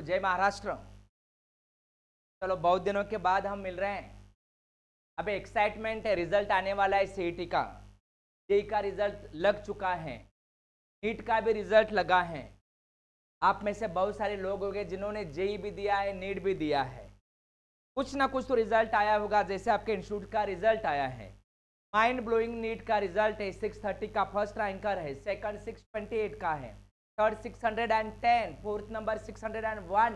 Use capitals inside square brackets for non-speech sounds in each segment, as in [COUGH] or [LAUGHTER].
जय महाराष्ट्र। चलो बहुत दिनों के बाद हम मिल रहे हैं। अब एक्साइटमेंट है रिज़ल्ट आने वाला है सी का। जेई का रिज़ल्ट लग चुका है। नीट का भी रिज़ल्ट लगा है। आप में से बहुत सारे लोग हो गए जिन्होंने जेई भी दिया है नीट भी दिया है। कुछ ना कुछ तो रिज़ल्ट आया होगा, जैसे आपके इंस्टीट्यूट का रिज़ल्ट आया है। माइंड ब्लोइंग नीट का रिज़ल्ट है 630 का फ़र्स्ट रैंकर है सेकंड 628 का है। Third 610 fourth number 601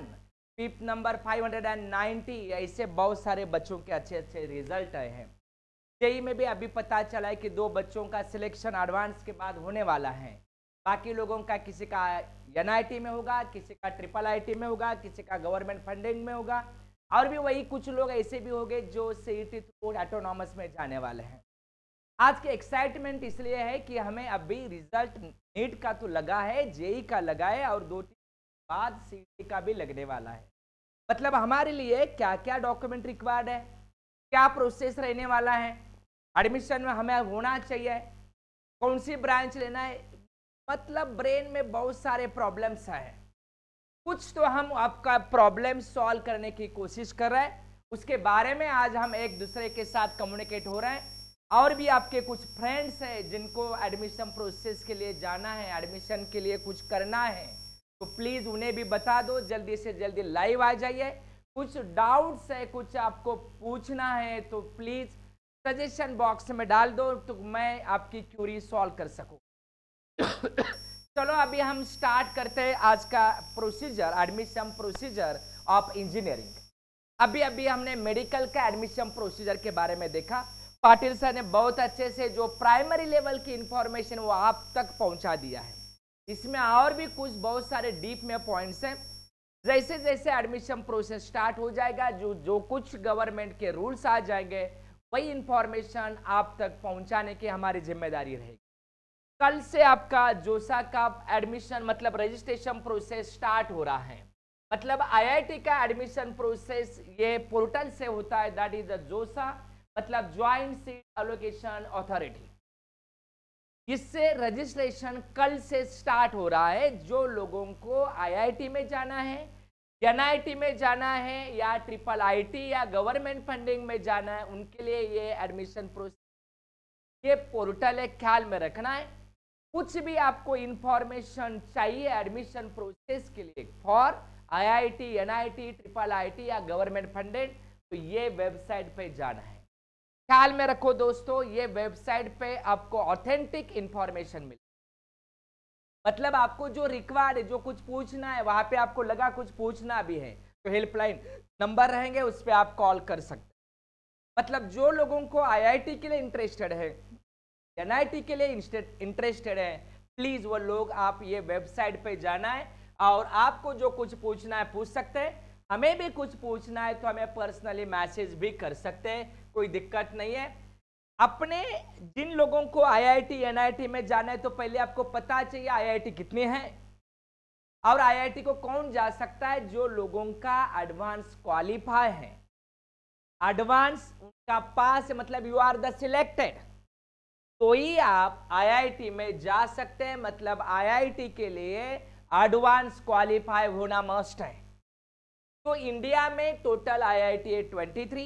fifth number 590 ऐसे बहुत सारे बच्चों के अच्छे अच्छे रिज़ल्ट आए हैं। जेई में भी अभी पता चला है कि दो बच्चों का सिलेक्शन एडवांस के बाद होने वाला है। बाकी लोगों का किसी का एनआईटी में होगा, किसी का ट्रिपल आईटी में होगा, किसी का गवर्नमेंट फंडिंग में होगा। और भी वही कुछ लोग ऐसे भी होंगे जो सी टी थ्रू ऑटोनॉमस में जाने वाले हैं। आज के एक्साइटमेंट इसलिए है कि हमें अभी रिज़ल्ट नीट का तो लगा है, जेई का लगा है और दो तीन बाद सी का भी लगने वाला है। मतलब हमारे लिए क्या क्या डॉक्यूमेंट रिक्वायर्ड है, क्या प्रोसेस रहने वाला है एडमिशन में हमें होना चाहिए, कौन सी ब्रांच लेना है मतलब ब्रेन में बहुत सारे प्रॉब्लम्स हैं। कुछ तो हम आपका प्रॉब्लम सॉल्व करने की कोशिश कर रहे हैं, उसके बारे में आज हम एक दूसरे के साथ कम्युनिकेट हो रहे हैं। और भी आपके कुछ फ्रेंड्स हैं जिनको एडमिशन प्रोसेस के लिए जाना है एडमिशन के लिए कुछ करना है तो प्लीज़ उन्हें भी बता दो, जल्दी से जल्दी लाइव आ जाइए। कुछ डाउट्स है, कुछ आपको पूछना है तो प्लीज़ सजेशन बॉक्स में डाल दो तो मैं आपकी क्यूरी सॉल्व कर सकूँ। चलो, अभी हम स्टार्ट करते हैं आज का procedure admission procedure of engineering अभी अभी हमने मेडिकल का एडमिशन प्रोसीजर के बारे में देखा। पाटिल सर ने बहुत अच्छे से जो प्राइमरी लेवल की इंफॉर्मेशन वो आप तक पहुँचा दिया है। इसमें और भी कुछ बहुत सारे डीप में पॉइंट्स हैं। जैसे जैसे एडमिशन प्रोसेस स्टार्ट हो जाएगा, जो जो कुछ गवर्नमेंट के रूल्स आ जाएँगे, वही इंफॉर्मेशन आप तक पहुँचाने की हमारी ज़िम्मेदारी रहेगी। कल से आपका जोसा का एडमिशन मतलब रजिस्ट्रेशन प्रोसेस स्टार्ट हो रहा है। मतलब आईआईटी का एडमिशन प्रोसेस ये पोर्टल से होता है दैट इज़ द जोसा। मतलब ज्वाइंट सीट एलोकेशन अथॉरिटी इससे रजिस्ट्रेशन कल से स्टार्ट हो रहा है। जो लोगों को आईआईटी में जाना है एनआईटी में जाना है, या ट्रिपल आईटी या गवर्नमेंट फंडिंग में जाना है, उनके लिए ये एडमिशन प्रोसेस ये पोर्टल है, ख्याल में रखना है। कुछ भी आपको इंफॉर्मेशन चाहिए एडमिशन प्रोसेस के लिए for IIT NIT triple IT या गवर्नमेंट फंडेड तो ये वेबसाइट पे जाना है। ख्याल में रखो दोस्तों, ये वेबसाइट पे आपको ऑथेंटिक इंफॉर्मेशन मिले मतलब आपको जो रिक्वायर्ड है, जो कुछ पूछना है, वहाँ पे आपको लगा कुछ पूछना भी है तो हेल्पलाइन नंबर रहेंगे, उस पर आप कॉल कर सकते मतलब जो लोगों को आईआईटी के लिए इंटरेस्टेड है एनआईटी के लिए इंटरेस्टेड है प्लीज़ वो लोग, आप ये वेबसाइट पे जाना है, और आपको जो कुछ पूछना है, पूछ सकते हैं। हमें भी कुछ पूछना है तो हमें पर्सनली मैसेज भी कर सकते हैं, कोई दिक्कत नहीं है। अपने जिन लोगों को आईआईटी एनआईटी में जाना है तो पहले आपको पता चाहिए आईआईटी कितने हैं। और आईआईटी को कौन जा सकता है? जो लोगों का एडवांस क्वालिफाई है। एडवांस उनका पास मतलब यू आर द सिलेक्टेड तो ही आप आईआईटी में जा सकते हैं मतलब आईआईटी के लिए एडवांस क्वालिफाई होना मस्ट है। तो इंडिया में टोटल आईआईटी है twenty three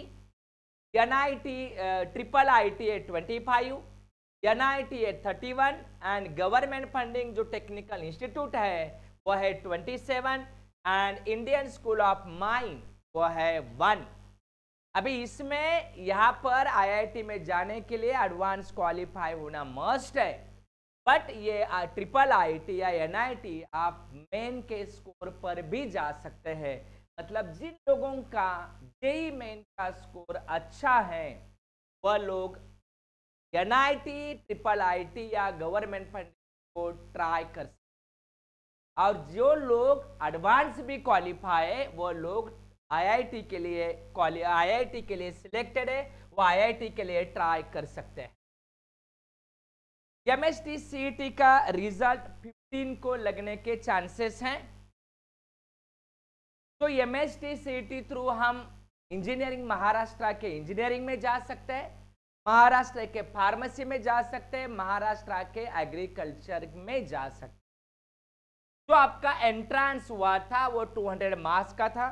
N I T triple I T है twenty five N I T है thirty one and government funding जो टेक्निकल इंस्टीट्यूट है वह है twenty seven and Indian school of mind वह है वन अभी इसमें यहाँ पर आईआईटी में जाने के लिए एडवांस क्वालिफाई होना मस्ट है बट ये ट्रिपल आईटी या एनआईटी आप मेन के स्कोर पर भी जा सकते हैं। मतलब जिन लोगों का जेई मेन का स्कोर अच्छा है, वह लोग एनआईटी ट्रिपल आईटी या गवर्नमेंट फंड को ट्राई कर सकते और जो लोग एडवांस भी क्वालिफाई है वो लोग आईआईटी के लिए आईआईटी के लिए सिलेक्टेड है वो आईआईटी के लिए ट्राई कर सकते हैं। एमएसटी सीईटी का रिज़ल्ट 15 को लगने के चांसेस हैं। तो एमएसटी सीईटी थ्रू हम इंजीनियरिंग महाराष्ट्र के इंजीनियरिंग में जा सकते हैं, महाराष्ट्र के फार्मेसी में जा सकते हैं, महाराष्ट्र के एग्रीकल्चर में जा सकते जो आपका एंट्रांस हुआ था, वो 200 मार्क्स का था,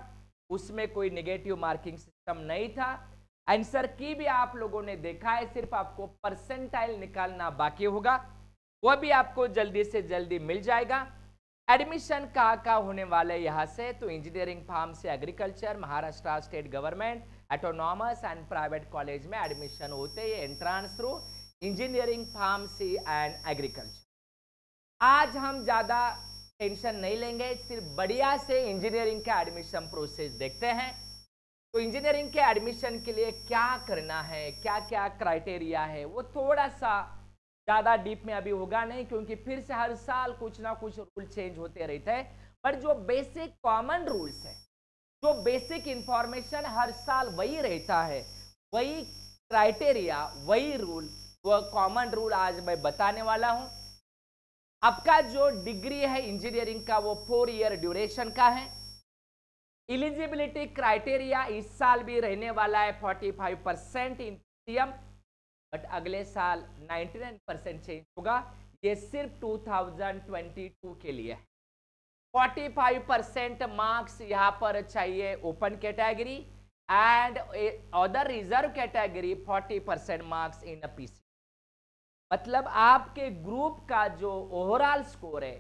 उसमें कोई नेगेटिव मार्किंग सिस्टम नहीं था। आंसर की भी आप लोगों ने देखा है, सिर्फ़ आपको परसेंटाइल निकालना बाकी होगा वह भी आपको जल्दी से जल्दी मिल जाएगा। एडमिशन कहाँ कहाँ होने वाले यहाँ से। तो इंजीनियरिंग फार्म से agriculture Maharashtra state government autonomous and private college में एडमिशन होते हैं entrance through engineering pharmacy and agriculture आज हम ज़्यादा टेंशन नहीं लेंगे, सिर्फ़ बढ़िया से इंजीनियरिंग का एडमिशन प्रोसेस देखते हैं। तो इंजीनियरिंग के एडमिशन के लिए क्या करना है क्या क्या क्राइटेरिया है, वो थोड़ा सा ज़्यादा डीप में अभी होगा नहीं, क्योंकि फिर से हर साल कुछ ना कुछ रूल चेंज होते रहते हैं। पर जो बेसिक कॉमन रूल्स है, जो बेसिक इंफॉर्मेशन हर साल वही रहता है, वही क्राइटेरिया वही रूल वो कॉमन रूल आज मैं बताने वाला हूँ। आपका जो डिग्री है इंजीनियरिंग का, वो फोर ईयर ड्यूरेशन का है। इलिजिबिलिटी क्राइटेरिया इस साल भी रहने वाला है 45 परसेंट इन बट अगले साल 99 परसेंट चेंज होगा। ये सिर्फ़ 2022 के लिए है। 45 परसेंट मार्क्स यहाँ पर चाहिए open category and other reserve category 40 percent marks in a PC मतलब आपके ग्रुप का जो ओवरऑल स्कोर है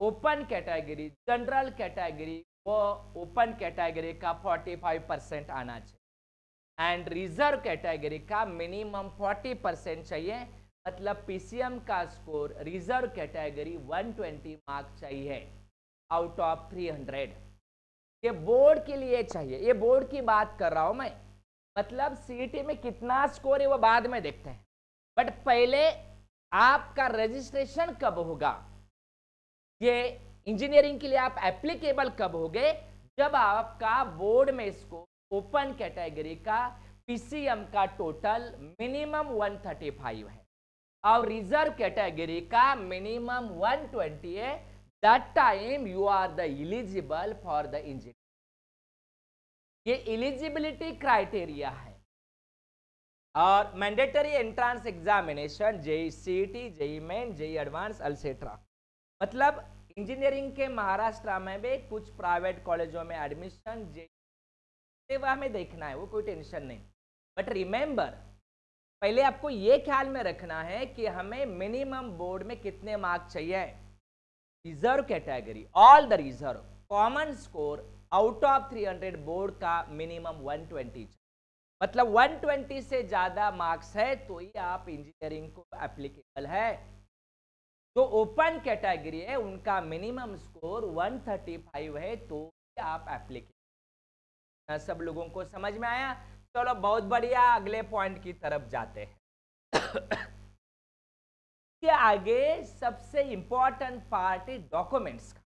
ओपन कैटेगरी जनरल कैटेगरी वो ओपन कैटेगरी का 45 परसेंट आना चाहिए। एंड रिज़र्व कैटेगरी का मिनिमम 40 परसेंट चाहिए। मतलब पीसीएम का स्कोर रिज़र्व कैटेगरी 120 मार्क चाहिए। आउट ऑफ़ 300 ये बोर्ड के लिए चाहिए। ये बोर्ड की बात कर रहा हूँ मैं। मतलब सीईटी में कितना स्कोर है वो बाद में देखते हैं। बट पहले आपका रजिस्ट्रेशन कब होगा? ये इंजीनियरिंग के लिए आप एप्लीकेबल कब होगे? जब आपका बोर्ड में स्कोर ओपन कैटेगरी का पीसीएम का टोटल मिनिमम 135 है। और रिज़र्व कैटेगरी का मिनिमम 120 है। That time you are the eligible for the engineer ये इलिजिबिलिटी क्राइटेरिया है। और mandatory entrance examination JEE CET JEE main JEE advance etcetera मतलब इंजीनियरिंग के महाराष्ट्र में भी कुछ प्राइवेट कॉलेजों में एडमिशन जेई वह हमें देखना है, वो कोई टेंशन नहीं। बट रिमेंबर पहले आपको ये ख्याल में रखना है कि हमें मिनिमम बोर्ड में कितने मार्क चाहिए। Reserve category all the reserve common score out of 300 board का मिनिमम 120 मतलब 120 से ज़्यादा मार्क्स है तो ही आप इंजीनियरिंग को एप्लीकेबल है। जो ओपन कैटेगरी है, उनका मिनिमम स्कोर 135 है तो ही आप एप्लीकेबल सब लोगों को समझ में आया? चलो, बहुत बढ़िया, अगले पॉइंट की तरफ़ जाते हैं। [COUGHS] के आगे सबसे इंपॉर्टेंट पार्ट डॉक्यूमेंट्स का।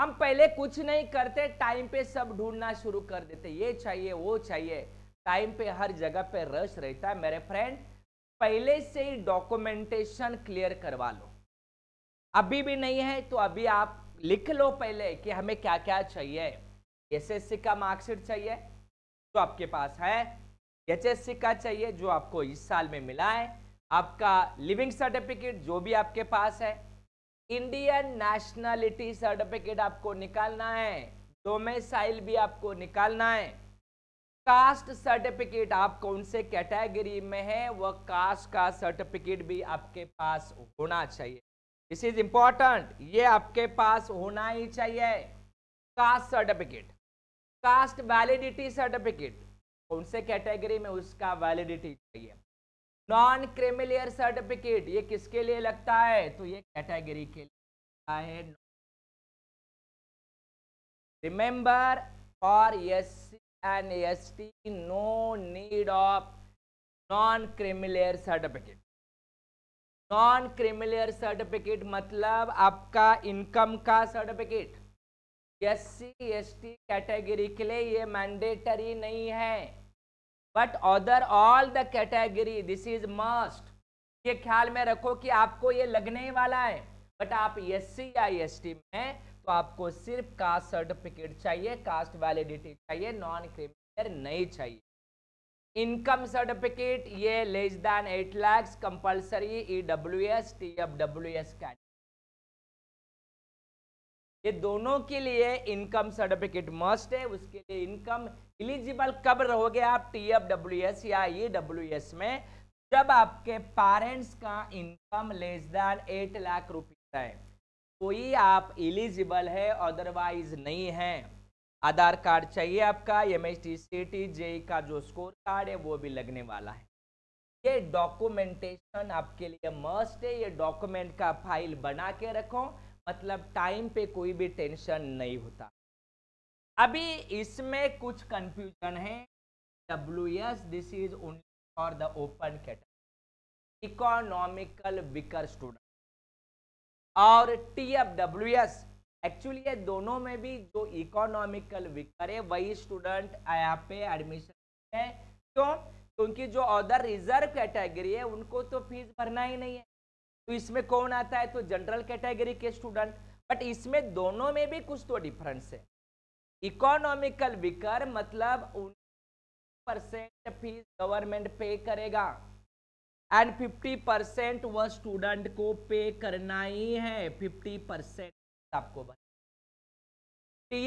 हम पहले कुछ नहीं करते टाइम पे सब ढूंढना शुरू कर देते। ये चाहिए, वो चाहिए। टाइम पे हर जगह पे रश रहता है, मेरे फ्रेंड पहले से ही डॉक्यूमेंटेशन क्लियर करवा लो। अभी भी नहीं है तो अभी आप लिख लो पहले कि हमें क्या क्या चाहिए। एसएससी का मार्कशीट चाहिए, जो आपके पास है। एचएससी का चाहिए, जो आपको इस साल में मिला है। आपका लिविंग सर्टिफिकेट जो भी आपके पास है। इंडियन नेशनलिटी सर्टिफिकेट आपको निकालना है। डोमेसाइल भी आपको निकालना है। कास्ट सर्टिफिकेट आप कौन से कैटेगरी में है, वह कास्ट का सर्टिफिकेट भी आपके पास होना चाहिए। दिस इज़ इंपॉर्टेंट ये आपके पास होना ही चाहिए। Caste certificate caste validity certificate कौन से कैटेगरी में उसका वैलिडिटी चाहिए? नॉन क्रिमिलियर सर्टिफिकेट ये किसके लिए लगता है? तो ये कैटेगरी के लिए लगता है remember for S C and S T no need of non creamy layer certificate non creamy layer certificate मतलब आपका इनकम का सर्टिफिकेट एस सी कैटेगरी के लिए ये मैंडेटरी नहीं है. But other all the category this is must ये ख्याल में रखो कि आपको ये लगने ही वाला है. बट आप एस सी या एस टी में तो आपको सिर्फ़ कास्ट सर्टिफिकेट चाहिए कास्ट वैलिडिटी चाहिए नॉन क्रिमिनल नहीं चाहिए. इनकम सर्टिफिकेट ये less than eight lakhs compulsory E W S T F W S category ये दोनों के लिए इनकम सर्टिफिकेट मस्ट है, उसके लिए इनकम इलिजिबल कब रहोगे आप? टी एफ़ डब्ल्यू एस या ई डब्ल्यू एस में? जब आपके पेरेंट्स का income less than eight lakh rupees है। कोई आप इलिजिबल है अदरवाइज़ नहीं है। आधार कार्ड चाहिए आपका M S T C T J का जो स्कोर कार्ड है, वो भी लगने वाला है। ये डॉक्यूमेंटेशन आपके लिए मस्ट है, ये डॉक्यूमेंट का फ़ाइल बना के रखो। मतलब टाइम पे कोई भी टेंशन नहीं होता। अभी इसमें कुछ कंफ्यूजन है। W S this is only for the open category economical weaker student और T F W S actually ये दोनों में भी जो इकोनॉमिकल विकर है, वही स्टूडेंट यहाँ पे एडमिशन है। क्यों? क्योंकि जो अदर रिज़र्व कैटेगरी है, उनको तो फ़ीस भरना ही नहीं है। तो इसमें कौन आता है? तो जनरल कैटेगरी के स्टूडेंट बट इसमें दोनों में भी कुछ तो डिफरेंस है। इकोनॉमिकल विकर मतलब परसेंट फ़ीस गवर्नमेंट पे करेगा। एंड 50 परसेंट वह स्टूडेंट को पे करना ही है। 50 परसेंट आपको टी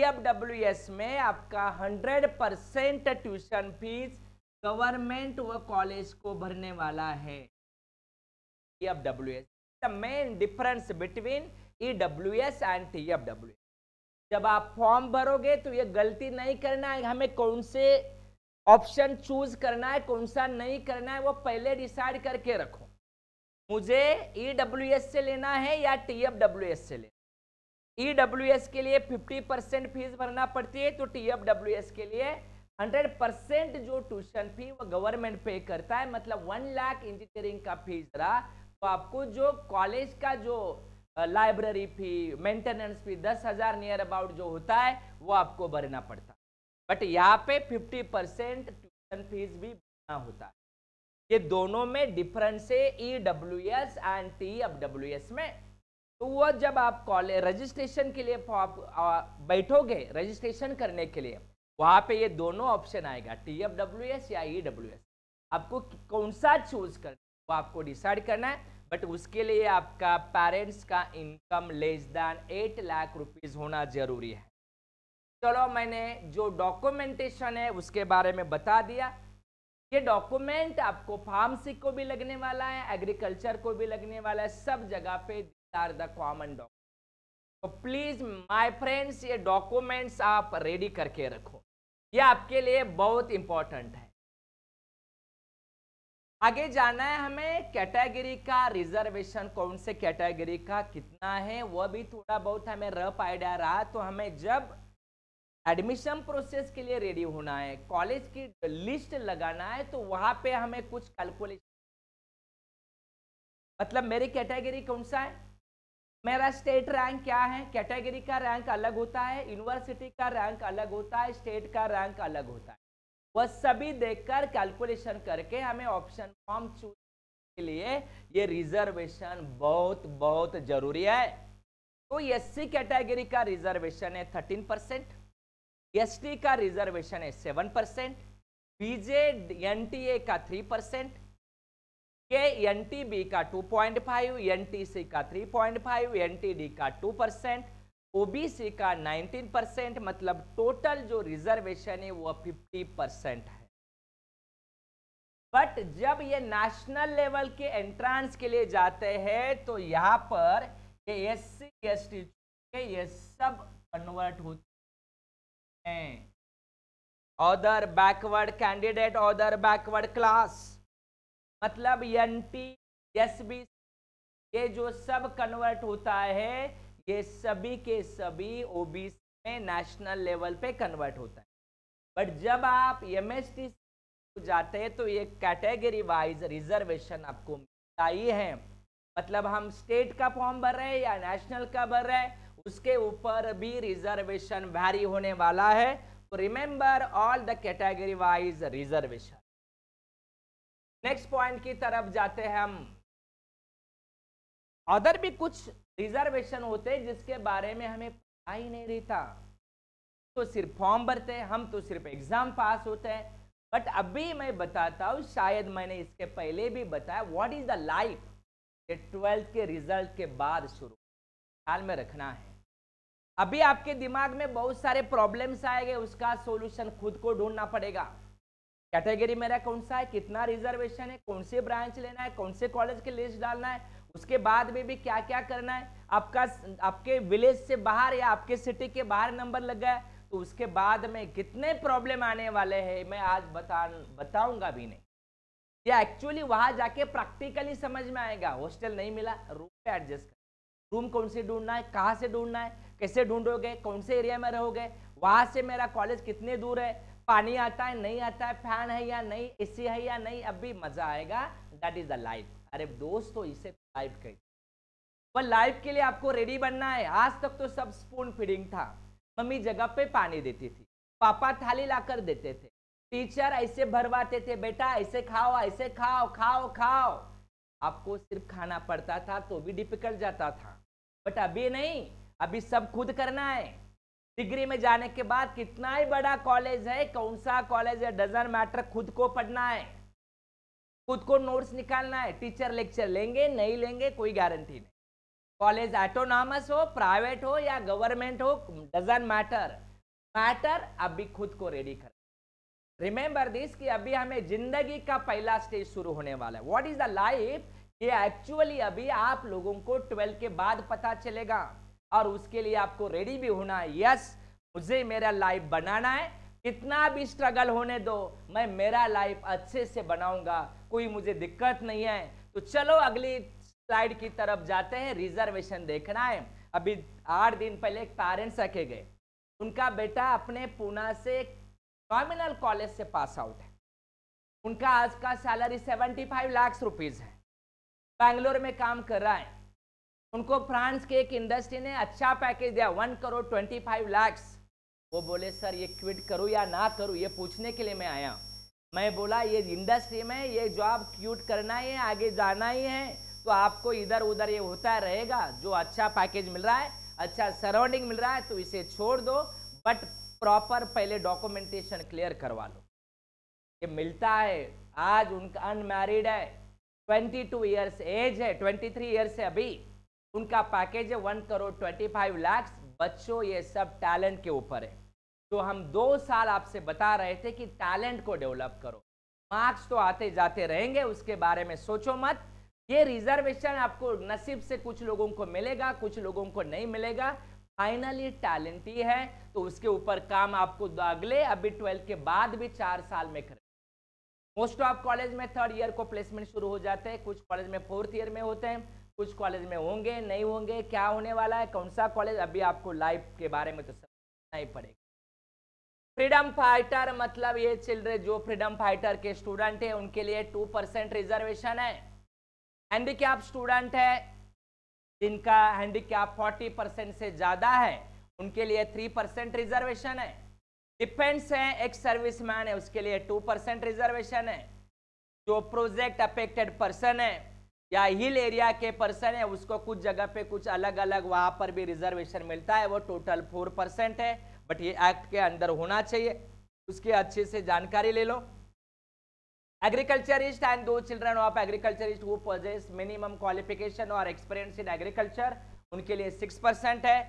एस में आपका 100 परसेंट ट्यूशन फ़ीस गवर्नमेंट व कॉलेज को भरने वाला है। E W S and T F W S जब आप फॉर्म भरोगे तो ये गलती नहीं करना है। हमें कौन से ऑप्शन चूज़ करना है, कौन सा नहीं करना है, वो पहले डिसाइड करके रखो। मुझे ई एस से लेना है या टी से लेना ई एस के लिए 50 परसेंट फ़ीस भरना पड़ती है तो टी के लिए 100 परसेंट जो ट्यूशन फ़ी वो गवर्नमेंट पे करता है। मतलब वन लाख इंजीनियरिंग का फ़ीस रहा। तो आपको जो कॉलेज का जो लाइब्रेरी फ़ी मेंटेनेंस फ़ी दस हज़ार नियर अबाउट जो होता है, वो आपको भरना पड़ता है। बट यहाँ पे फिफ्टी परसेंट ट्यूशन फ़ीस भी भरना होता है। ये दोनों में डिफरेंस है E W S and T F W S में। तो वो जब आप कॉलेज रजिस्ट्रेशन के लिए आप बैठोगे रजिस्ट्रेशन करने के लिए, वहाँ पे ये दोनों ऑप्शन आएगा टी एफ़ डब्ल्यू एस या ई डब्ल्यू एस आपको कौन सा चूज़ करना वो आपको डिसाइड करना है बट उसके लिए आपका पेरेंट्स का income less than eight lakh rupees होना ज़रूरी है। चलो मैंने जो डॉक्यूमेंटेशन है उसके बारे में बता दिया। ये डॉक्यूमेंट आपको फार्मेसी को भी लगने वाला है एग्रीकल्चर को भी लगने वाला है, सब जगह पे आर द कॉमन डॉक्यूमेंट तो प्लीज़ माय फ्रेंड्स ये डॉक्यूमेंट्स आप रेडी करके रखो। ये आपके लिए बहुत इंपॉर्टेंट है। आगे जाना है हमें कैटेगरी का रिजर्वेशन, कौन से कैटेगरी का, कितना है, वह भी थोड़ा बहुत हमें रफ आइडिया रहा। तो हमें जब एडमिशन प्रोसेस के लिए रेडी होना है, कॉलेज की लिस्ट लगाना है तो वहाँ पे हमें कुछ कैलकुलेशन मतलब मेरी कैटेगरी कौन सा है? मेरा स्टेट रैंक क्या है? कैटेगरी का रैंक अलग होता है यूनिवर्सिटी का रैंक अलग होता है स्टेट का रैंक अलग होता है। वह सभी देखकर कैलकुलेशन करके हमें ऑप्शन फॉर्म चूज़ के लिए ये रिजर्वेशन बहुत बहुत ज़रूरी है। तो एससी कैटेगरी का रिजर्वेशन है थर्टीन परसेंट एसटी का रिजर्वेशन है सेवन परसेंट बीजे एनटीए का थ्री परसेंट के एनटीबी का टू पॉइंट फाइव एन का थ्री पॉइंट फाइव एन का टू परसेंट ओबीसी का 19 परसेंट मतलब टोटल जो रिजर्वेशन है, वो 50 परसेंट है। बट जब ये नेशनल लेवल के एंट्रांस के लिए जाते हैं तो यहाँ पर ये एस सी एस टी ये सब कन्वर्ट होते हैं। Other backward candidate other backward class मतलब एन टी एस बी ये जो सब कन्वर्ट होता है ये सभी के सभी ओबीसी में नेशनल लेवल पे कन्वर्ट होता है। बट जब आप एम एस टी जाते हैं तो ये कैटेगरी वाइज रिजर्वेशन आपको मिलता ही है। मतलब हम स्टेट का फॉर्म भर रहे हैं या नेशनल का भर रहे हैं, उसके ऊपर भी रिजर्वेशन वैरी होने वाला है। तो remember all the category wise reservation next point की तरफ़ जाते हैं हम। अदर भी कुछ रिजर्वेशन होते जिसके बारे में हमें पता ही नहीं रहता। तो सिर्फ़ फॉर्म भरते हम तो सिर्फ़ एग्ज़ाम पास होते हैं। बट अभी मैं बताता हूँ, शायद मैंने इसके पहले भी बताया व्हाट इज़ द लाइफ ये ट्वेल्थ के रिज़ल्ट के बाद शुरू। ख्याल में रखना है। अभी आपके दिमाग में बहुत सारे प्रॉब्लम्स आएँगे, उसका सोल्यूशन खुद को ढूंढना पड़ेगा। कैटेगरी मेरा कौन सा है? कितना रिजर्वेशन है? कौन से ब्रांच लेना है? कौन से कॉलेज की लिस्ट डालना है? उसके बाद में भी क्या क्या करना है? आपका आपके विलेज से बाहर या आपके सिटी के बाहर नंबर लग गया तो उसके बाद में कितने प्रॉब्लम आने वाले हैं, मैं आज बता, बताऊँगा भी नहीं। ये एक्चुअली वहाँ जाके प्रैक्टिकली समझ में आएगा। हॉस्टल नहीं मिला रूम पे एडजस्ट कर। रूम कौन से ढूंढना है, कहाँ से ढूंढना है, कैसे ढूंढोगे, कौन से एरिया में रहोगे? वहाँ से मेरा कॉलेज कितने दूर है? पानी आता है, नहीं आता है फ़ैन है या नहीं एसी है या नहीं अब मज़ा आएगा। दैट इज़ द लाइफ अरे दोस्त तो इसे लाइफ कही। पर लाइफ के लिए आपको रेडी बनना है। आज तक तो सब स्पून फीडिंग था। मम्मी जगह पे पानी देती थी। पापा थाली लाकर देते थे। टीचर ऐसे भरवाते थे, बेटा, ऐसे खाओ ऐसे खाओ खाओ खाओ। आपको सिर्फ़ खाना पड़ता था तो भी डिफ़िकल्ट जाता था। बट अभी नहीं। अभी सब खुद करना है। डिग्री में जाने के बाद कितना ही बड़ा कॉलेज है, कौन सा कॉलेज है डजन मैटर खुद को पढ़ना है। खुद को नोट्स निकालना है, टीचर लेक्चर लेंगे, नहीं लेंगे, कोई गारंटी नहीं। कॉलेज ऑटोनॉमस हो प्राइवेट हो या गवर्नमेंट हो डजन मैटर मैटर अभी खुद को रेडी कर। रिमेंबर दिस कि अभी हमें ज़िंदगी का पहला स्टेज शुरू होने वाला है। व्हाट इज़ द लाइफ ये एक्चुअली अभी आप लोगों को ट्वेल्थ के बाद पता चलेगा। और उसके लिए आपको रेडी भी होना है। यस मुझे मेरा लाइफ बनाना है। कितना भी स्ट्रगल होने दो, मैं मेरा लाइफ अच्छे से बनाऊँगा, कोई मुझे दिक्कत नहीं है। तो चलो, अगली स्लाइड की तरफ़ जाते हैं रिजर्वेशन देखना है। अभी आठ दिन पहले एक पेरेंट्स रखे गए। उनका बेटा अपने पूना से नॉमिनल कॉलेज से पास आउट है। उनका आज का salary seventy five lakh rupees है। बैंगलोर में काम कर रहा है। उनको फ्रांस के एक इंडस्ट्री ने अच्छा पैकेज दिया one crore twenty five lakhs वो बोले, सर, ये क्विट करूँ या ना करूँ, ये पूछने के लिए मैं आया मैं बोला, ये इंडस्ट्री में ये जॉब क्यूट करना ही है, आगे जाना ही है तो आपको इधर उधर ये होता रहेगा, जो अच्छा पैकेज मिल रहा है अच्छा सराउंडिंग मिल रहा है तो इसे छोड़ दो बट प्रॉपर पहले डॉक्यूमेंटेशन क्लियर करवा लो। ये मिलता है, आज उनका अनमैरिड है 22 टू ईयर्स एज है 23 ईयर्स है अभी, उनका पैकेज है one crore twenty five lakhs बच्चों, ये सब टैलेंट के ऊपर है। तो हम दो साल आपसे बता रहे थे कि टैलेंट को डेवलप करो। मार्क्स तो आते जाते रहेंगे, उसके बारे में सोचो मत। ये रिजर्वेशन आपको नसीब से कुछ लोगों को मिलेगा, कुछ लोगों को नहीं मिलेगा। फाइनली टैलेंट ही है तो उसके ऊपर काम आपको अगले, अभी ट्वेल्थ के बाद भी चार साल में करें। मोस्ट ऑफ़ कॉलेज में थर्ड ईयर को प्लेसमेंट शुरू हो जाते हैं, कुछ कॉलेज में फोर्थ ईयर में होते हैं। कुछ कॉलेज में होंगे, नहीं होंगे, क्या होने वाला है, कौन सा कॉलेज अभी आपको लाइफ के बारे में तो समझना ही पड़ेगा। फ्रीडम फाइटर मतलब ये चिल्ड्रेन जो फ्रीडम फाइटर के स्टूडेंट है, उनके लिए टू परसेंट रिजर्वेशन है। हैंडीकैप स्टूडेंट है, जिनका हैंडीकैप फोर्टी परसेंट से ज़्यादा है, उनके लिए थ्री परसेंट रिजर्वेशन है। डिफेंस है, एक सर्विसमैन है, उसके लिए टू परसेंट रिजर्वेशन है। जो प्रोजेक्ट अफेक्टेड पर्सन है या हिल एरिया के पर्सन है, उसको कुछ जगह पे कुछ अलग अलग वहाँ पर भी रिजर्वेशन मिलता है, वो टोटल फोर परसेंट है बट ये एक्ट के अंदर होना चाहिए। उसकी अच्छे से जानकारी ले लो। एग्रीकल्चरिस्ट एंड दो children of agriculturist who possess minimum qualification और एक्सपीरियंस इन एग्रीकल्चर उनके लिए सिक्स परसेंट है।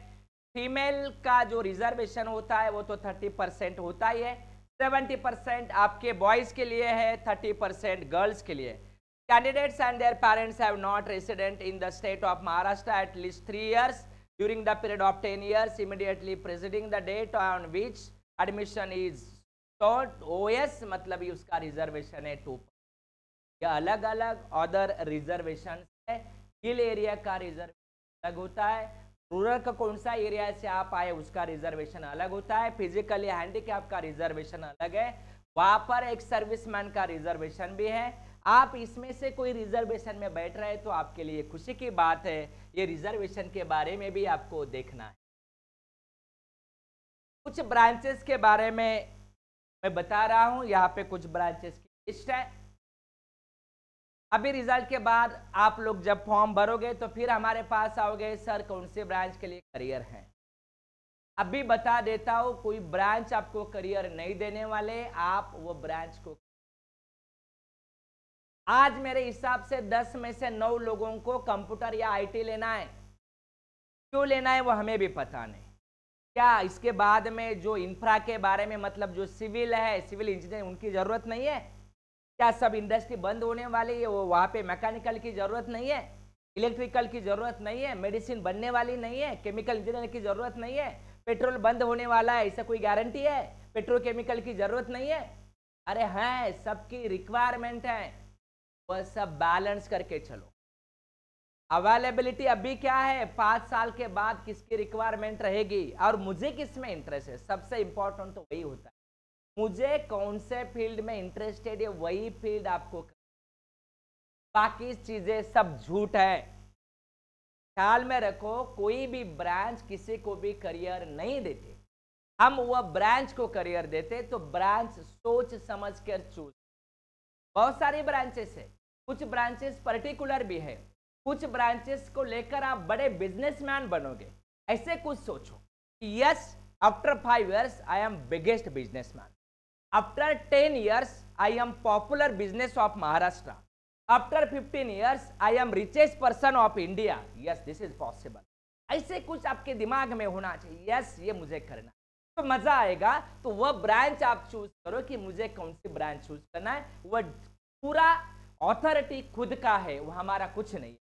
फीमेल का जो रिजर्वेशन होता है, वो तो थर्टी परसेंट होता ही है। सेवेंटी परसेंट आपके बॉयज़ के लिए है थर्टी परसेंट गर्ल्स के लिए। Candidates and their parents have not resident in the state of Maharashtra at least three years during the period of 10 years immediately preceding the date on which admission is sought. OS मतलब ये उसका reservation है to या अलग अलग other reservation है hill area का reservation अलग होता है रूरल का कौन सा एरिया से आप आए उसका रिजर्वेशन अलग होता है फिजिकली हैंडीकैप का रिजर्वेशन अलग है वहाँ पर एक सर्विसमैन का रिजर्वेशन भी है आप इसमें से कोई रिजर्वेशन में बैठ रहे हैं तो आपके लिए खुशी की बात है। ये रिजर्वेशन के बारे में भी आपको देखना है। कुछ ब्रांचेस के बारे में मैं बता रहा हूँ। यहाँ पे कुछ ब्रांचेस की लिस्ट है। अभी रिज़ल्ट के बाद आप लोग जब फॉर्म भरोगे तो फिर हमारे पास आओगे सर कौन से ब्रांच के लिए करियर है? अभी बता देता हूँ, कोई ब्रांच आपको करियर नहीं देने वाले, आप वो ब्रांच को आज मेरे हिसाब से 10 में से 9 लोगों को कंप्यूटर या आईटी लेना है। क्यों लेना है वो हमें भी पता नहीं। क्या इसके बाद में जो इंफ्रा के बारे में मतलब जो सिविल है सिविल इंजीनियर उनकी ज़रूरत नहीं है? क्या सब इंडस्ट्री बंद होने वाली है? वो वहाँ पे मैकेनिकल की ज़रूरत नहीं है? इलेक्ट्रिकल की ज़रूरत नहीं है? मेडिसिन बनने वाली नहीं है? केमिकल इंजीनियर की ज़रूरत नहीं है? पेट्रोल बंद होने वाला है? ऐसा कोई गारंटी है? पेट्रोकेमिकल की ज़रूरत नहीं है? अरे है, सबकी रिक्वायरमेंट है। वह सब बैलेंस करके चलो। अवेलेबिलिटी अभी क्या है? पाँच साल के बाद किसकी रिक्वायरमेंट रहेगी? और मुझे किसमें इंटरेस्ट है? सबसे इंपॉर्टेंट तो वही होता है। मुझे कौन से फ़ील्ड में इंटरेस्टेड है? वही फ़ील्ड आपको बाकी चीज़ें सब झूठ है। ख्याल में रखो, कोई भी ब्रांच किसी को भी करियर नहीं देते। हम वह ब्रांच को करियर देते तो ब्रांच सोच समझ कर चूज़ बहुत सारी ब्रांचेस है। कुछ ब्रांचेस पर्टिकुलर भी है। कुछ ब्रांचेस को लेकर आप बड़े बिजनेसमैन बनोगे। ऐसे कुछ सोचो yes after five years I am biggest businessman after ten years I am popular business of Maharashtra after fifteen years I am richest person of India yes this is possible ऐसे कुछ आपके दिमाग में होना चाहिए। यस yes, ये मुझे करना तो मज़ा आएगा। तो वह ब्रांच आप चूज़ करो कि मुझे कौन सी ब्रांच चूज़ करना है। वह पूरा ऑथोरिटी खुद का है, वो हमारा कुछ नहीं।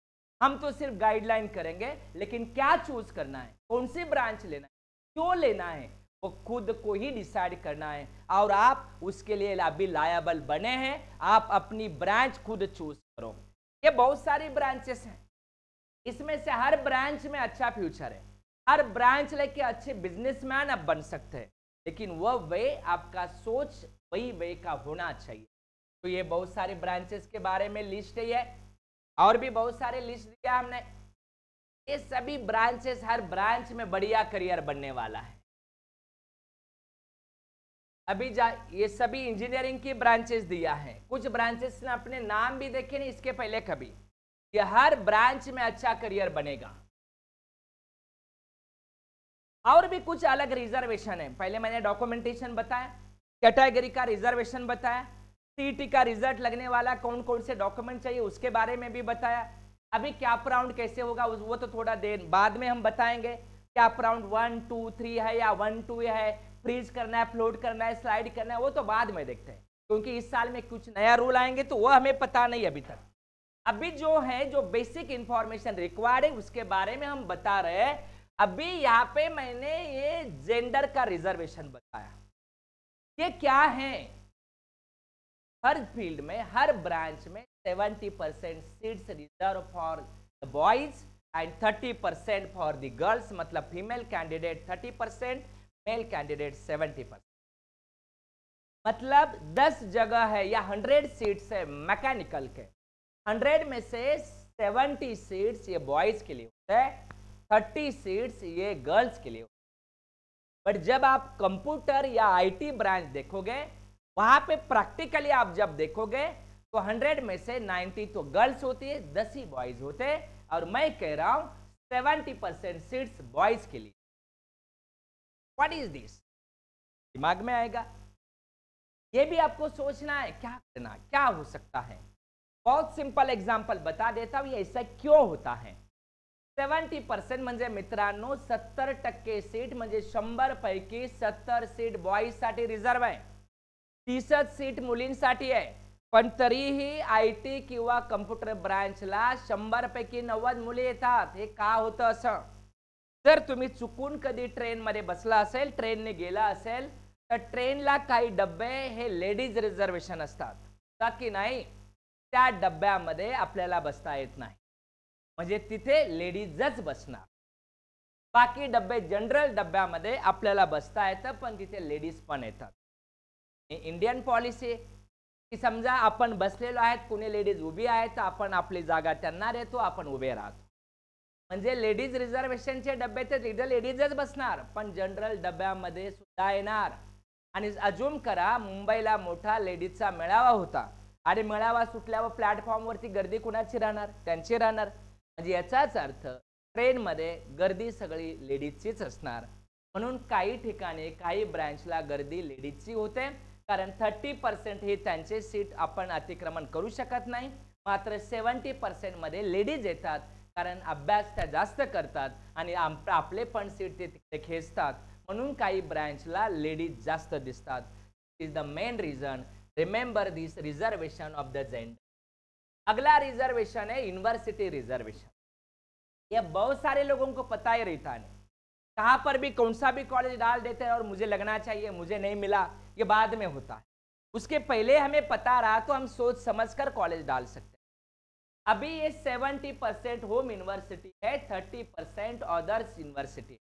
हम तो सिर्फ़ गाइडलाइन करेंगे, लेकिन क्या चूज़ करना है? कौन सी ब्रांच लेना है? क्यों लेना है? वो खुद को ही डिसाइड करना है। और आप उसके लिए अभी लायबल बने हैं, आप अपनी ब्रांच खुद चूज़ करो। ये बहुत सारी ब्रांचेस हैं। इसमें से हर ब्रांच में अच्छा फ्यूचर है। हर ब्रांच लेके अच्छे बिजनेसमैन आप बन सकते हैं। लेकिन वह वे आपका सोच, वही वे का होना चाहिए। तो ये बहुत सारे ब्रांचेस के बारे में लिस्ट है और भी बहुत सारे लिस्ट दिया हमने। ये सभी ब्रांचेस हर ब्रांच में बढ़िया करियर बनने वाला है। अभी जा, ये सभी इंजीनियरिंग की ब्रांचेस दिया है। कुछ ब्रांचेस ने अपने नाम भी देखे नहीं, इसके पहले कभी। ये हर ब्रांच में अच्छा करियर बनेगा। और भी कुछ अलग रिजर्वेशन है। पहले मैंने डॉक्यूमेंटेशन बताया कैटेगरी का रिजर्वेशन बताया सीटी का रिज़ल्ट लगने वाला कौन कौन से डॉक्यूमेंट चाहिए, उसके बारे में भी बताया। अभी कैप राउंड कैसे होगा वो तो थोड़ा देर बाद में हम बताएँगे। CAP round one two three है या वन टू है फ्रीज करना है फ्लोट करना है स्लाइड करना है, वो तो बाद में देखते हैं। क्योंकि इस साल में कुछ नया रूल आएँगे तो वो हमें पता नहीं अभी तक। अभी जो है, जो बेसिक इंफॉर्मेशन रिक्वायर्ड है, उसके बारे में हम बता रहे हैं। अभी यहाँ पे मैंने ये जेंडर का रिजर्वेशन बताया। ये क्या है? हर फ़ील्ड में, हर ब्रांच में 70 percent seats reserve for the boys and 30 percent for the girls मतलब female candidate 30 percent male candidate 70 percent मतलब 10 जगह है या 100 सीट्स है मैकेनिकल के। 100 में से 70 सीट्स ये बॉयज़ के लिए होते हैं 30 सीट्स ये गर्ल्स के लिए होता है। बट जब आप कंप्यूटर या आईटी ब्रांच देखोगे वहाँ पे प्रैक्टिकली आप जब देखोगे तो 100 में से 90 तो गर्ल्स होती है, दस ही बॉयज़ होते और मैं कह रहा हूँ 70 परसेंट सीट्स बॉयज़ के लिए। व्हाट इज़ दिस दिमाग में आएगा। ये भी आपको सोचना है, क्या करना, क्या हो सकता है? बहुत सिंपल एग्ज़ाम्पल बता देता हूँ ऐसा क्यों होता है? सेवन्टी पर्सेंट म्हणजे मित्रांनो, सत्तर टक्के सीट म्हणजे शंभर पैकी सत्तर सीट बॉयज़ बॉईजसाठी रिझर्व आहे. तीसच सीट मुलींसाठी आहे. पण तरीही आय टी किंवा कम्प्युटर ब्रांचला शंभर पैकी नव्वद मुली येतात. हे का होतं असं? जर तुम्ही चुकून कधी ट्रेनमध्ये बसला असेल ट्रेनने गेला असेल तर ट्रेनला काही डबे हे लेडीज रिझर्वेशन असतात. की नाही? त्या डब्यामध्ये आपल्याला बसता येत नाही. म्हणजे तिथे लेडीजच बसणार. बाकी डबे जनरल डब्यामध्ये आपल्याला बसता येतं पण तिथे लेडीज पण येतात. इंडियन पॉलिसी की समजा आपण बसलेलो आहेत कुणी लेडीज उभी आहेत तर आपण आपली जागा त्यांना देतो आपण उभे राहतो. म्हणजे लेडीज रिझर्वेशनचे डबे तर तिथे लेडीजच बसणार पण जनरल डब्यामध्ये सुद्धा येणार. आणि अजून करा मुंबईला मोठा लेडीजचा मेळावा होता. आणि मेळावा सुटल्यावर प्लॅटफॉर्मवरती गर्दी कुणाची राहणार? त्यांची राहणार. म्हणजे याचाच अर्थ ट्रेनमध्ये गर्दी सगळी लेडीजचीच असणार. म्हणून काही ठिकाणी काही ब्रँचला गर्दी लेडीजची होते. कारण थर्टी पर्सेंट हे त्यांचे सीट आपण अतिक्रमण करू शकत नाही. मात्र सेवन्टी पर्सेंटमध्ये लेडीज येतात कारण अभ्यास त्या जास्त करतात आणि आपले पण सीट ते तिकडे खेचतात. म्हणून काही ब्रँचला लेडीज जास्त दिसतात. Is the main reason remember this reservation of the gender अगला रिजर्वेशन है यूनिवर्सिटी रिजर्वेशन ये बहुत सारे लोगों को पता ही रहता नहीं कहाँ पर भी कौन सा भी कॉलेज डाल देते हैं और मुझे लगना चाहिए मुझे नहीं मिला। ये बाद में होता है। उसके पहले हमें पता रहा तो हम सोच समझकर कॉलेज डाल सकते हैं। अभी ये 70 परसेंट होम यूनिवर्सिटी है 30 परसेंट अदर्स यूनिवर्सिटी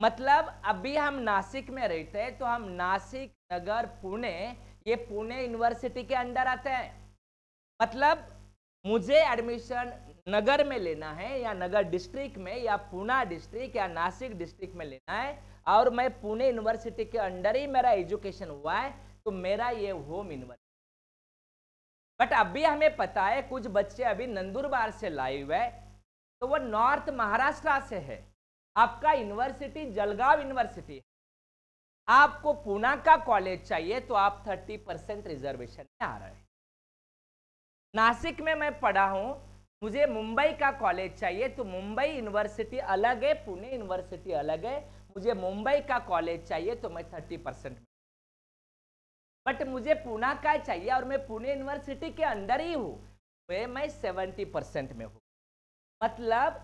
मतलब अभी हम नासिक में रहते हैं तो हम नासिक, नगर, पुणे, ये पुणे यूनिवर्सिटी के अंडर आते हैं। मतलब मुझे एडमिशन नगर में लेना है या नगर डिस्ट्रिक्ट में या पूना डिस्ट्रिक्ट या नासिक डिस्ट्रिक्ट में लेना है और मैं पुणे यूनिवर्सिटी के अंडर ही मेरा एजुकेशन हुआ है तो मेरा ये होम यूनिवर्सिटी बट अभी हमें पता है, कुछ बच्चे अभी नंदुरबार से लाए हुए तो वो नॉर्थ महाराष्ट्र से है। आपका यूनिवर्सिटी जलगांव यूनिवर्सिटी है। आपको पूना का कॉलेज चाहिए तो आप थर्टी परसेंट रिजर्वेशन में आ रहे हैं। नासिक में मैं पढ़ा हूँ, मुझे मुंबई का कॉलेज चाहिए तो मुंबई यूनिवर्सिटी अलग है, पुणे यूनिवर्सिटी अलग है मुझे मुंबई का कॉलेज चाहिए तो मैं थर्टी परसेंट बट मुझे पूना का चाहिए और मैं पुणे यूनिवर्सिटी के अंदर ही हूँ मैं सेवेंटी परसेंट में हूँ। मतलब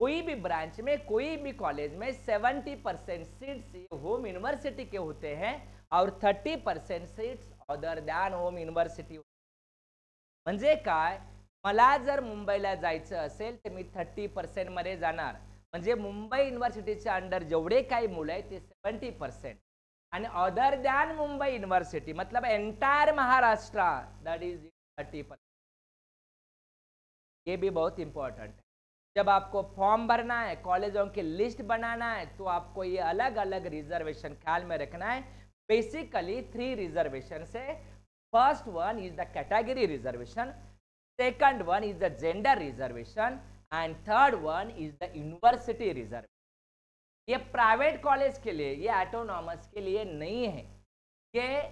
कोई भी ब्रांच में, कोई भी कॉलेज में seventy percent seats home university के होते हैं और thirty percent seats other than home university म्हणजे काय? मला जर मुंबईला जायचं असेल, तर मी थर्टी पर्सेंटमध्ये जाणार. म्हणजे मुंबई युनिव्हर्सिटीच्या अंडर जेवढे काही मुलं आहेत, ते सेवन्टी पर्सेंट आणि अदर दॅन मुंबई युनिव्हर्सिटी मतलब entire Maharashtra that is thirty percent ये भी बहुत इंपॉर्टेंट है. जब आपको फॉर्म भरना है कॉलेजों की लिस्ट बनाना है तो आपको ये अलग अलग रिजर्वेशन ख्याल में रखना है. बेसिकली थ्री रिजर्वेशन से first one is the category reservation second one is the gender reservation. And third one is the university reservation. ये प्राइवेट कॉलेज के लिए, ये ऑटोनॉमस के लिए नहीं है। ये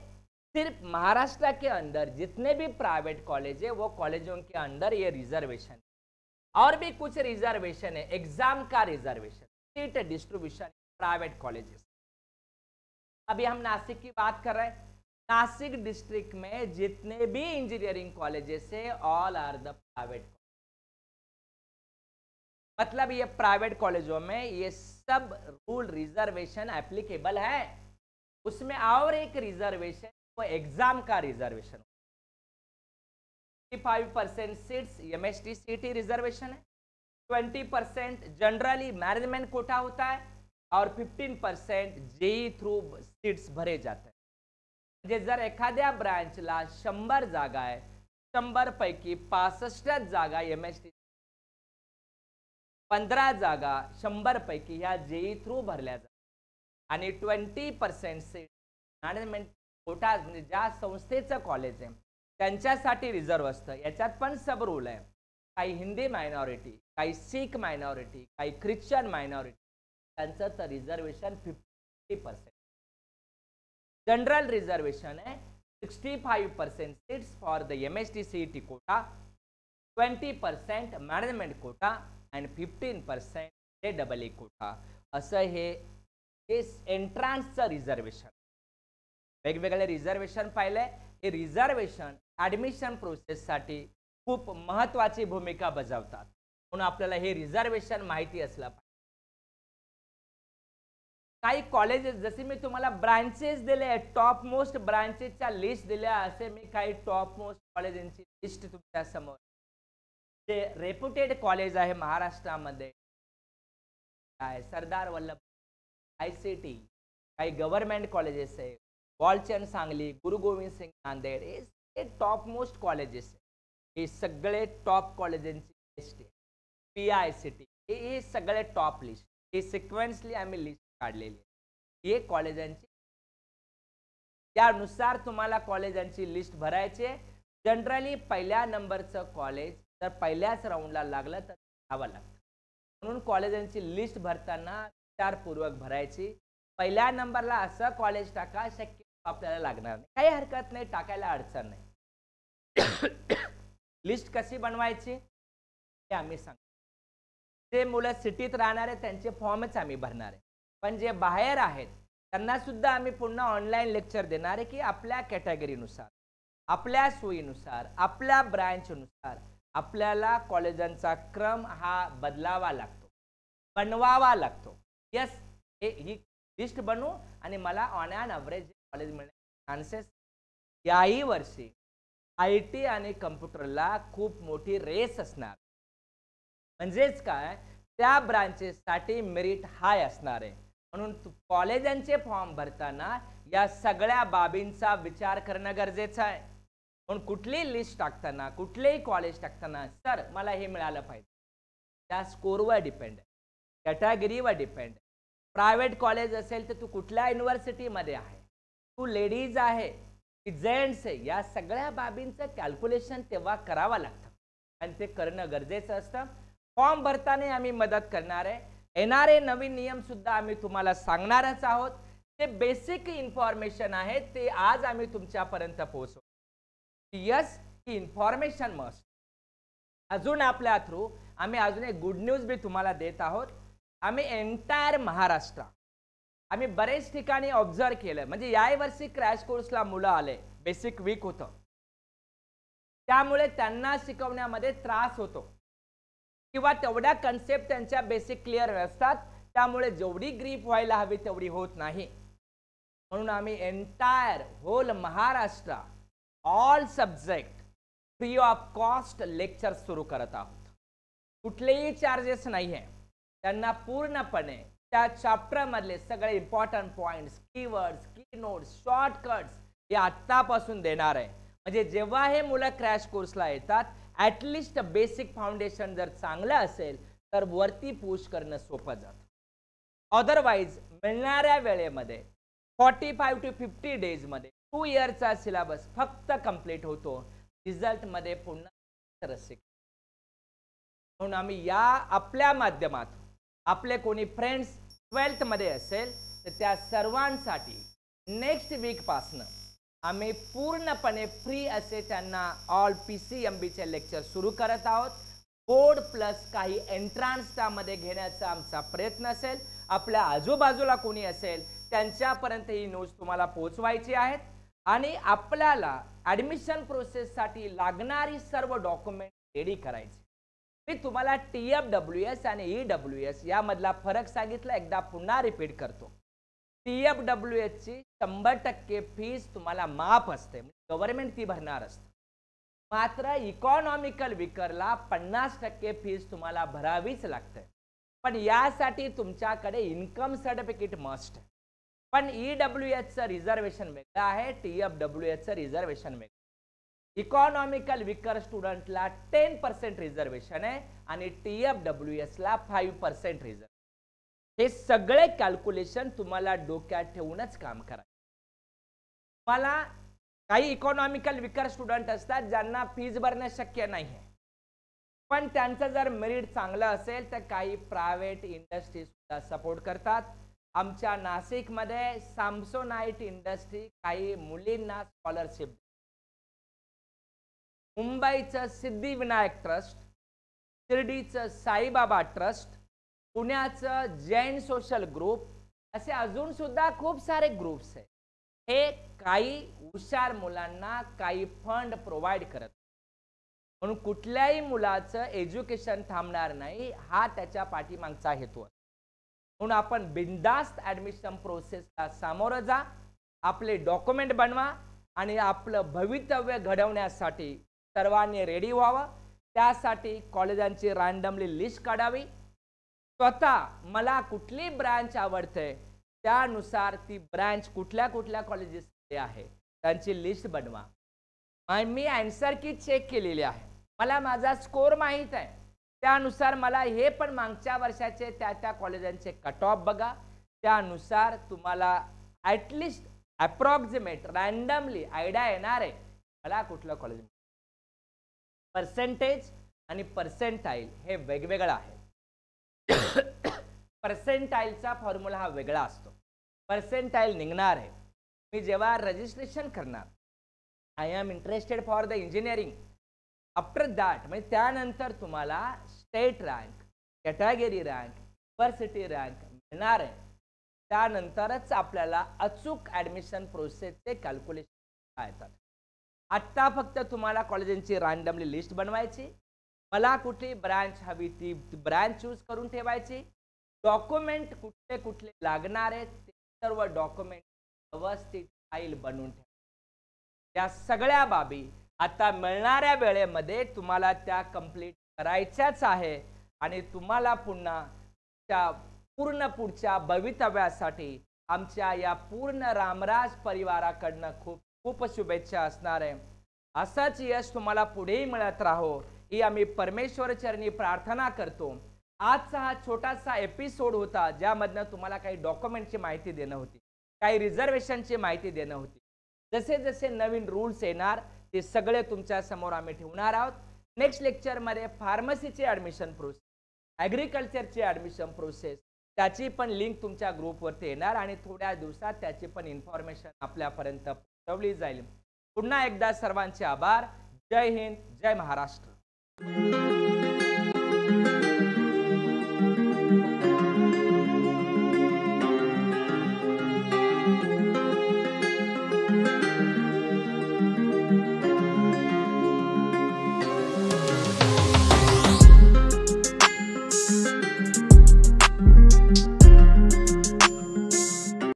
सिर्फ़ महाराष्ट्र के अंदर जितने भी प्राइवेट कॉलेज है, वो कॉलेजों के अंदर ये रिजर्वेशन और भी कुछ रिजर्वेशन है एग्ज़ाम का reservation seat distribution private colleges अभी हम नासिक की बात कर रहे हैं। नासिक डिस्ट्रिक्ट में जितने भी इंजीनियरिंग कॉलेजेस है ऑल आर द प्राइवेट मतलब ये प्राइवेट कॉलेजों में ये सब रूल रिजर्वेशन एप्लीकेबल है। उसमें और एक रिजर्वेशन वो एग्ज़ाम का reservation five percent seats M S T C T reservation है। Twenty percent generally management quota होता है और fifteen percent JEE through seats भरे जाते हैं। जर एखाद्या ब्रांचला शंभर जागा आहे शंभर पैकी पासष्टच जागा एम एस टी पंधरा जागा शंभर पैकी ह्या जेई थ्रू भरल्या जातात. आणि twenty percent seat management quota म्हणजे ज्या संस्थेचं कॉलेज आहे त्यांच्यासाठी रिझर्व असतं. याच्यात पण सब रूल आहे. काही हिंदी मायनॉरिटी काही सिख मायनॉरिटी काही ख्रिश्चन मायनॉरिटी त्यांचं तर reservation fifty percent general reservation आहे sixty five percent seats for the M S T C T quota twenty percent management quota and fifteen percent J double A quota असं हे एंट्रान्सचं reservation वेगवेगळे reservation पाहिले हे reservation admission प्रोसेससाठी खूप महत्त्वाची भूमिका बजावतात. म्हणून आपल्याला हे रिझर्वेशन माहिती असलं पाहिजे. काही कॉलेजेस जसे मी तुम्हाला ब्रांचेस दिले आहेत टॉप मोस्ट ब्रांचेसच्या लिस्ट दिल्या असे मी काही टॉप मोस्ट कॉलेजेसची लिस्ट तुमच्यासमोर ते रेप्युटेड कॉलेज आहे महाराष्ट्रामध्ये काय Sardar Vallabh I C T काही गव्हर्नमेंट कॉलेजेस आहे. वॉलचंद सांगली गुरु गोविंद सिंग नांदेड हे टॉप मोस्ट कॉलेजेस आहे. हे सगळे टॉप कॉलेजांची लिस्ट आहे पी आय सी टी हे सगळे टॉप लिस्ट हे सिक्वेन्सली आम्ही लिस्ट काढलेली आहे. हे कॉलेजांची त्यानुसार तुम्हाला कॉलेजांची लिस्ट भरायची जनरली पहिल्या नंबरचं कॉलेज जर पहिल्याच राऊंडला लागलं तर घ्यावं लागतं. म्हणून कॉलेजांची लिस्ट भरताना विचारपूर्वक भरायची. पहिल्या नंबरला असं कॉलेज टाका शक्य आपल्याला लागणार नाही. काही हरकत नाही टाकायला अडचण नाही. [COUGHS] लिस्ट कशी बनवायची? हे आम्ही सांगतो. जे मुलं सिटीत राहणार आहे त्यांचे फॉर्मच आम्ही भरणार आहे. पण जे बाहेर आहेत त्यांना सुद्धा आम्ही पुन्हा ऑनलाईन लेक्चर देणार आहे की आपल्या कॅटेगरीनुसार आपल्या सोयीनुसार आपल्या ब्रँचनुसार आपल्याला कॉलेजांचा क्रम हा बदलावा लागतो बनवावा लागतो. यस हे ही लिस्ट बनवू आणि मला ऑन ॲन अवरेज कॉलेज मिळण्याचे चान्सेस याही वर्षी आय टी आणि कम्प्युटरला खूप मोठी रेस असणार. म्हणजेच काय? त्या ब्रांचेससाठी मेरिट हाय असणार आहे. म्हणून कॉलेजांचे फॉर्म भरताना या सगळ्या बाबींचा विचार करणं गरजेचं आहे. म्हणून कुठलीही लिस्ट टाकताना कुठलेही कॉलेज टाकताना सर मला हे मिळालं पाहिजे. त्या स्कोरवर डिपेंड आहे. कॅटेगरीवर डिपेंड आहे. प्रायव्हेट कॉलेज असेल तर तू कुठल्या युनिव्हर्सिटीमध्ये आहे? तू लेडीज आहे की जेंट्स आहे? या सगळ्या बाबींचं कॅल्क्युलेशन तेव्हा करावं लागतं. आणि ते करणं गरजेचं असतं. फॉर्म भरताना आम्ही मदत करणार आहे. येणारे नवीन नियम सुद्धा आम्ही तुम्हाला सांगणारच आहोत. ते बेसिक इन्फॉर्मेशन आहे ते आज आम्ही तुमच्यापर्यंत पोहोचवतो यस इन्फॉर्मेशन मस्ट अजून आपल्या थ्रू आम्ही अजून एक गुड न्यूज बी तुम्हाला देत आहोत. आम्ही एंटायर महाराष्ट्र आम्ही बरेच ठिकाणी ऑब्झर्व केलं म्हणजे याही वर्षी क्रॅश कोर्सला मुलं आले बेसिक वीक होतं. त्यामुळे त्यांना शिकवण्यामध्ये त्रास होतो. किंवा तेवढ्या कन्सेप्ट त्यांच्या बेसिक क्लिअर असतात त्यामुळे जेवढी ग्रीप व्हायला हवी तेवढी होत नाही. म्हणून आम्ही entire whole Maharashtra all subject free of cost lecture सुरू करत आहोत. कुठलेही चार्जेस नाही आहे. त्यांना पूर्णपणे त्या चॅप्टरमधले सगळे important points keywords key notes shortcuts हे आत्तापासून देणार आहे. म्हणजे जेव्हा हे मुलं क्रॅश कोर्सला येतात ॲटलिस्ट बेसिक फाउंडेशन जर चांगलं असेल तर वरती पुश करणं सोपं जातं. अदरवाईज मिळणाऱ्या वेळेमध्ये फॉर्टी फाईव्ह टू फिफ्टी डेजमध्ये टू इयरचा सिलेबस फक्त कंप्लीट होतो. रिझल्टमध्ये पुन्हा रसिक म्हणून आम्ही या आपल्या माध्यमात आपले कोणी फ्रेंड्स ट्वेल्थमध्ये असेल तर त्या सर्वांसाठी नेक्स्ट वीकपासनं आम्ही पूर्णपणे फ्री असे त्यांना ऑल पी सी एम बीचे लेक्चर सुरू करत आहोत. बोर्ड प्लस काही एंट्रान्स त्यामध्ये घेण्याचा आमचा प्रयत्न असेल. आपल्या आजूबाजूला कोणी असेल त्यांच्यापर्यंत ही न्यूज तुम्हाला पोहोचवायची आहेत. आणि आपल्याला ॲडमिशन प्रोसेससाठी लागणारी सर्व डॉक्युमेंट रेडी करायची. मी तुम्हाला टी एफ डब्ल्यू एस आणि ई डब्ल्यू एस यामधला फरक सांगितला एकदा पुन्हा रिपीट करतो. टी एफ डब्ल्यू एसची शंभर टक्के फीस तुम्हाला माफ असते म्हणजे गव्हर्नमेंट ती भरणार असते. मात्र इकॉनॉमिकल विकरला पन्नास टक्के फीस तुम्हाला भरावीच लागते. पण यासाठी तुमच्याकडे इन्कम सर्टिफिकेट मस्ट आहे पण ई डब्ल्यू एचचं रिझर्वेशन वेगळं आहे टी एफ डब्ल्यू एचचं रिझर्वेशन वेगळं. इकॉनॉमिकल विकर स्टुडंटला टेन पर्सेंट रिझर्वेशन आहे आणि टी एफ डब्ल्यू एसला फाईव्ह पर्सेंट रिझर्व हे सगळे कॅल्क्युलेशन तुम्हाला डोक्यात ठेवूनच काम करा. तुम्हाला काही इकॉनॉमिकल विकर स्टुडंट असतात ज्यांना फीज भरणं शक्य नाही आहे पण त्यांचं जर मेरिट चांगलं असेल तर काही प्रायव्हेट इंडस्ट्री सुद्धा सपोर्ट करतात. आमच्या नाशिकमध्ये सॅमसोनाईट इंडस्ट्री काही मुलींना स्कॉलरशिप मुंबईचं सिद्धिविनायक ट्रस्ट शिर्डीचं साईबाबा ट्रस्ट पुण्याचं जैन सोशल ग्रुप असे अजून सुद्धा खूप सारे ग्रुप्स आहेत. हे काही हुशार मुलांना काही फंड प्रोव्हाइड करत म्हणून कुठल्याही मुलाचं एज्युकेशन थांबणार नाही हा त्याच्या पाठीमागचा हेतू आहे. म्हणून आपण बिंदास्त ॲडमिशन प्रोसेसला सामोरं जा आपले डॉक्युमेंट बनवा आणि आपलं भवितव्य घडवण्यासाठी सर्वांनी रेडी व्हावं. त्यासाठी कॉलेजांची रँडमली लिस्ट काढावी. स्वतः मला कुठली ब्रँच आवडते त्यानुसार ती ब्रँच कुठल्या कुठल्या कॉलेजेसमध्ये आहे त्यांची लिस्ट बनवा. मी अँसर की चेक केलेली आहे. मला माझा स्कोर माहीत आहे. त्यानुसार मला हे पण मागच्या वर्षाचे त्या त्या कॉलेजांचे कट ऑफ बघा. त्यानुसार तुम्हाला ॲटलिस्ट अप्रॉक्झिमेट रँडमली आयडिया येणार आहे. मला कुठलं कॉलेज पर्सेंटेज आणि पर्सेंटाईल हे वेगवेगळं आहे. [COUGHS] पर्सेंटाईलचा फॉर्म्युला हा वेगळा असतो. पर्सेंटाईल निघणार आहे. मी जेव्हा रजिस्ट्रेशन करणार I am interested for the engineering after that म्हणजे त्यानंतर तुम्हाला state rank category rank university rank मिळणार आहे. त्यानंतरच आपल्याला अचूक ॲडमिशन प्रोसेसचे कॅल्क्युलेशन येतात. आत्ता फक्त तुम्हाला कॉलेजांची रँडमली लिस्ट बनवायची. मला कुठली ब्रँच हवी ती ब्रँच चूज करून ठेवायची. डॉक्युमेंट कुठले कुठले लागणार आहेत ते सर्व डॉक्युमेंट व्यवस्थित फाईल बनवून ठेवा या सगळ्या बाबी आता मिळणाऱ्या वेळेमध्ये तुम्हाला त्या कंप्लीट करायच्याच आहे आणि तुम्हाला पुन्हा त्या पूर्ण पुढच्या भवितव्यासाठी आमच्या या पूर्ण रामराज परिवाराकडनं खूप खूप शुभेच्छा असणार आहे. असंच यश तुम्हाला पुढेही मिळत राहो ही आम्ही परमेश्वर चरणी प्रार्थना करतो. आजचा हा छोटासा एपिसोड होता ज्यामधनं तुम्हाला काही डॉक्युमेंटची माहिती देणं होती काही रिझर्वेशनची माहिती देणं होती. जसे जसे नवीन रूल्स येणार ते सगळे तुमच्यासमोर आम्ही ठेवणार आहोत. नेक्स्ट लेक्चरमध्ये फार्मसीचे ॲडमिशन प्रोसेस ॲग्रिकल्चरची ॲडमिशन प्रोसेस त्याची पण लिंक तुमच्या ग्रुपवरती येणार आणि थोड्या दिवसात त्याची पण इन्फॉर्मेशन आपल्यापर्यंत पोहोचवली जाईल. पुन्हा एकदा सर्वांचे आभार. जय हिंद जय महाराष्ट्र.